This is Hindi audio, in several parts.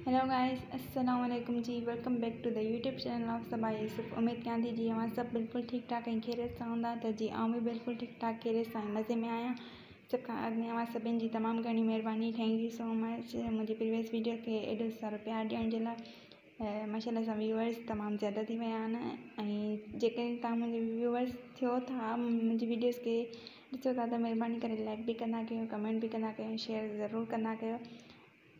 हेलो गाइस अस्सलाम वालेकुम जी welcome back to the YouTube channel of Saba Yusuf उम्मीद कयां थी जी अवां सभु बिल्कुलु ठीकु ठाक ऐं खैरियत सां हूंदा त जी आउं बि बिल्कुलु ठीकु ठाक खैरियत सां मज़े में आहियाँ सभ खां अॻु में अवां सभिनि जी तमामु घणी महिरबानी थैंक यू सो मच मुंहिंजी प्रीवियस वीडियो खे एॾो सारो प्यार ॾियण जे लाइ माशाला सां व्यूअर्स तमामु ज़्यादा थी विया आहिनि ऐं जेके तव्हां मुंहिंजे व्यूअर्स थियो था मुंहिंजी वीडियोस खे ॾिसो था महिरबानी करे लाइक बि कंदा कमेंट बि कंदा शेयर ज़रूरु कंदा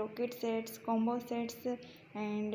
locket sets combo sets and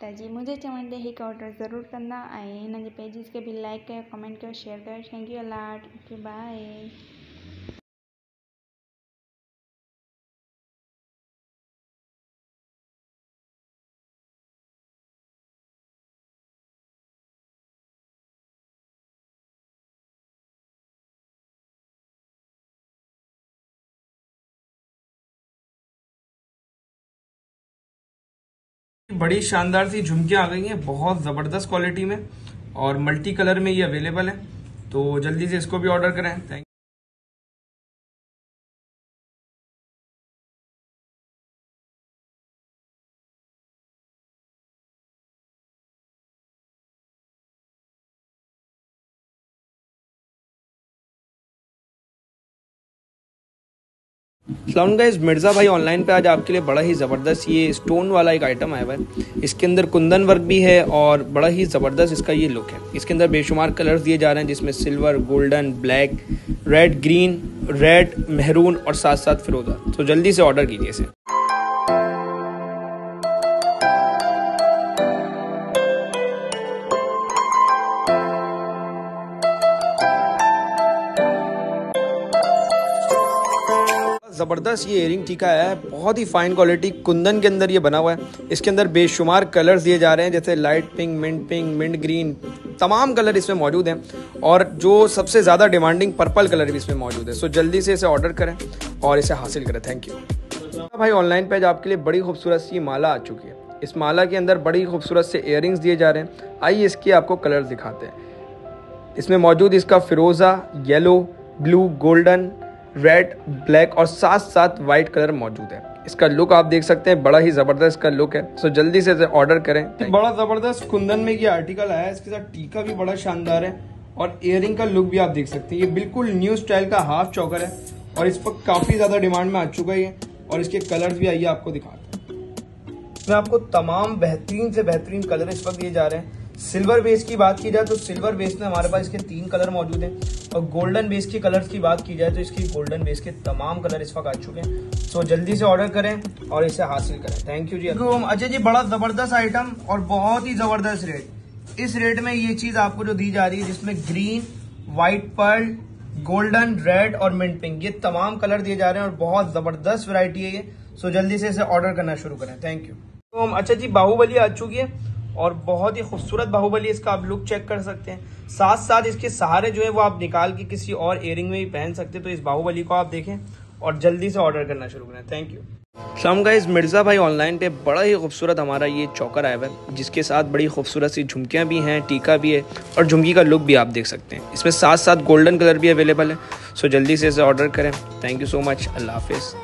त जी मुंहिंजे चवण ते हिकु ऑडर ज़रूरु कंदा जे, पेजिस खे बि लाइक कयो कमेंट कयो शेयर कयो thank you a lot okay, bye. बड़ी शानदार सी झुमकियाँ आ गई हैं, बहुत ज़बरदस्त क्वालिटी में और मल्टी कलर में ये अवेलेबल है। तो जल्दी से इसको भी ऑर्डर करें। थैंक सलाम गाइस मिर्ज़ा भाई ऑनलाइन पे आज आपके लिए बड़ा ही ज़बरदस्त ये स्टोन वाला एक आइटम आया हुआ है। इसके अंदर कुंदन वर्क भी है और बड़ा ही ज़बरदस्त इसका ये लुक है। इसके अंदर बेशुमार कलर्स दिए जा रहे हैं, जिसमें silver golden black red green red maroon और साथ साथ फिरोज़ा। तो जल्दी से ऑर्डर कीजिए इसे। ज़बरदस्त ये एयरिंग टीका है। बहुत ही फाइन क्वालिटी कुंदन के अंदर ये बना हुआ है। इसके अंदर बेशुमार कलर्स दिए जा रहे हैं, जैसे light pink mint pink mint green तमाम कलर इसमें मौजूद हैं और जो सबसे ज़्यादा डिमांडिंग पर्पल कलर भी इसमें मौजूद है। सो जल्दी से इसे ऑर्डर करें और इसे हासिल करें। थैंक यू भाई ऑनलाइन पेज आपके लिए बड़ी खूबसूरत सी माला आ चुकी है। इस माला के अंदर बड़ी खूबसूरत से इयर दिए जा रहे हैं। आइए इसके आपको कलर दिखाते हैं। इसमें मौजूद इसका फिरोज़ा yellow blue golden red black और साथ साथ वाइट कलर मौजूद है। इसका लुक आप देख सकते हैं, बड़ा ही ज़बरदस्त का लुक है। सो जल्दी से ऑर्डर करें। बड़ा ज़बरदस्त कुंदन में ये आर्टिकल आया है। इसके साथ टीका भी बड़ा शानदार है और इयरिंग का लुक भी आप देख सकते हैं। ये बिल्कुल न्यू स्टाइल का हाफ़ चौकर है और इस पर काफ़ी ज़्यादा डिमांड में आ चुका है और इसके कलर भी आइए आपको दिखाते हैं। आपको तमाम बेहतरीन से बेहतरीन कलर इस वक्त दिए जा रहे हैं। सिल्वर बेस की बात की जाए तो सिल्वर बेस में हमारे पास इसके तीन कलर मौजूद हैं। और गोल्डन बेस की कलर्स की बात की जाए तो इसकी गोल्डन बेस के तमाम कलर इस वक्त आ चुके हैं। सो जल्दी से ऑर्डर करें और इसे हासिल करें। थैंक यू जी। अजय जी बड़ा ज़बरदस्त आइटम और बहुत ही ज़बरदस्त रेट इस रेट में ये चीज़ आपको जो दी जा रही है जिसमें green white pearl golden red और मिंट पिंक ये तमाम कलर दिए जा रहे हैं और बहुत ज़बरदस्त वैरायटी है ये। सो जल्दी से इसे ऑर्डर करना शुरू करें। थैंक यू तो अच्छा जी बाहुबली आ चुकी है। और बहुत ही खूबसूरत बाहुबली इसका आप लुक चेक कर सकते हैं। साथ साथ इसके सहारे जो है वो आप निकाल के किसी और एयरिंग में भी पहन सकते हैं। तो इस बाहुबली को आप देखें और जल्दी से ऑर्डर करना शुरू करें। Thank you Sham guys Mirza भाई ऑनलाइन पे बड़ा ही खूबसूरत हमारा ये चौकर आया है, जिसके साथ बड़ी खूबसूरत सी झुमकियाँ भी हैं, टीका भी है और झुमकी का लुक भी आप देख सकते हैं। इसमें साथ साथ गोल्डन कलर भी अवेलेबल है। सो जल्दी से इसे ऑर्डर करें। थैंक यू सो मच अल्लाह हाफिज़।